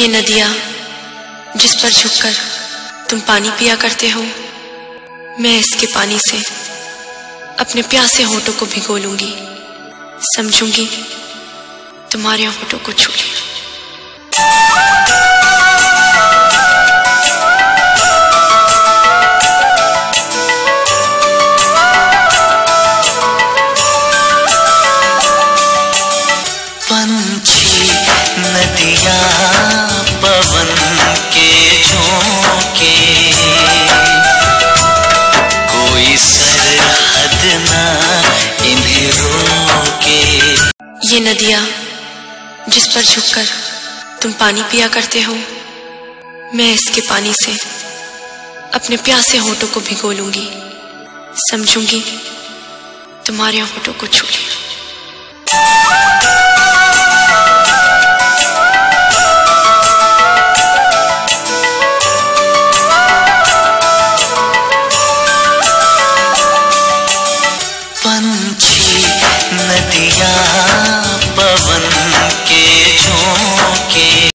ये नदियाँ, जिस पर झुककर तुम पानी पिया करते हो, मैं इसके पानी से अपने प्यासे होठों को भिगो लूँगी समझूँगी, तुम्हारे होठों को छू लिया नदिया इन्हें रोके। ये नदिया, जिस पर झुककर तुम पानी पिया करते हो, मैं इसके पानी से अपने प्यासे होठों को भिगो लूँगी, समझूँगी, तुम्हारे होठों को छू लिया पंछी नदिया